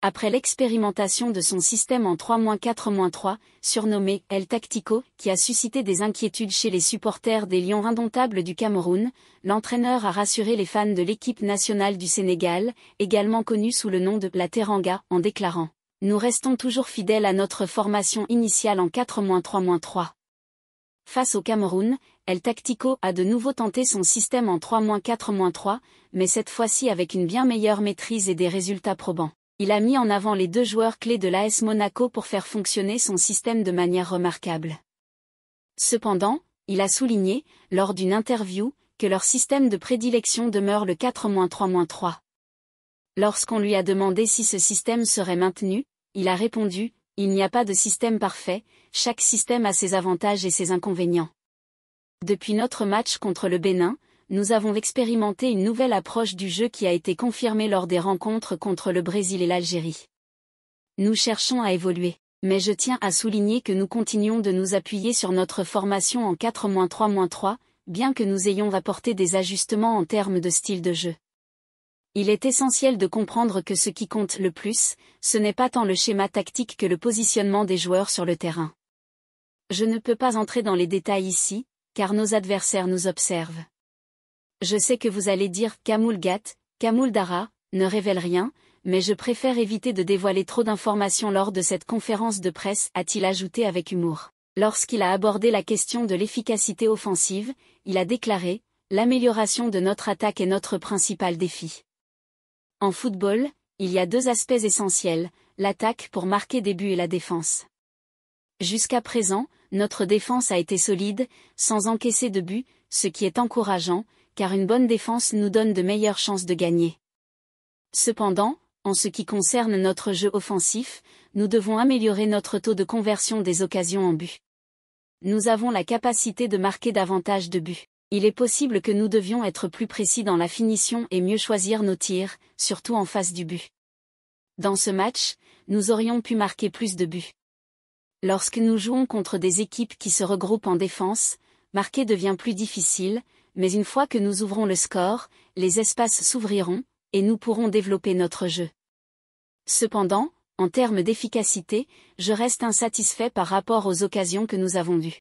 Après l'expérimentation de son système en 3-4-3, surnommé El Tactico, qui a suscité des inquiétudes chez les supporters des Lions indomptables du Cameroun, l'entraîneur a rassuré les fans de l'équipe nationale du Sénégal, également connue sous le nom de la Teranga, en déclarant « Nous restons toujours fidèles à notre formation initiale en 4-3-3 ». Face au Cameroun, El Tactico a de nouveau tenté son système en 3-4-3, mais cette fois-ci avec une bien meilleure maîtrise et des résultats probants il a mis en avant les deux joueurs clés de l'AS Monaco pour faire fonctionner son système de manière remarquable. Cependant, il a souligné, lors d'une interview, que leur système de prédilection demeure le 4-3-3. Lorsqu'on lui a demandé si ce système serait maintenu, il a répondu, il n'y a pas de système parfait, chaque système a ses avantages et ses inconvénients. Depuis notre match contre le Bénin, nous avons expérimenté une nouvelle approche du jeu qui a été confirmée lors des rencontres contre le Brésil et l'Algérie. Nous cherchons à évoluer, mais je tiens à souligner que nous continuons de nous appuyer sur notre formation en 4-3-3, bien que nous ayons apporté des ajustements en termes de style de jeu. Il est essentiel de comprendre que ce qui compte le plus, ce n'est pas tant le schéma tactique que le positionnement des joueurs sur le terrain. Je ne peux pas entrer dans les détails ici, car nos adversaires nous observent. Je sais que vous allez dire Kamoulgat, Dara, ne révèle rien, mais je préfère éviter de dévoiler trop d'informations lors de cette conférence de presse, a-t-il ajouté avec humour. Lorsqu'il a abordé la question de l'efficacité offensive, il a déclaré L'amélioration de notre attaque est notre principal défi. En football, il y a deux aspects essentiels, l'attaque pour marquer des buts et la défense. Jusqu'à présent, notre défense a été solide, sans encaisser de buts, ce qui est encourageant, car une bonne défense nous donne de meilleures chances de gagner. Cependant, en ce qui concerne notre jeu offensif, nous devons améliorer notre taux de conversion des occasions en but. Nous avons la capacité de marquer davantage de buts. Il est possible que nous devions être plus précis dans la finition et mieux choisir nos tirs, surtout en face du but. Dans ce match, nous aurions pu marquer plus de buts. Lorsque nous jouons contre des équipes qui se regroupent en défense, marquer devient plus difficile, mais une fois que nous ouvrons le score, les espaces s'ouvriront, et nous pourrons développer notre jeu. Cependant, en termes d'efficacité, je reste insatisfait par rapport aux occasions que nous avons eues.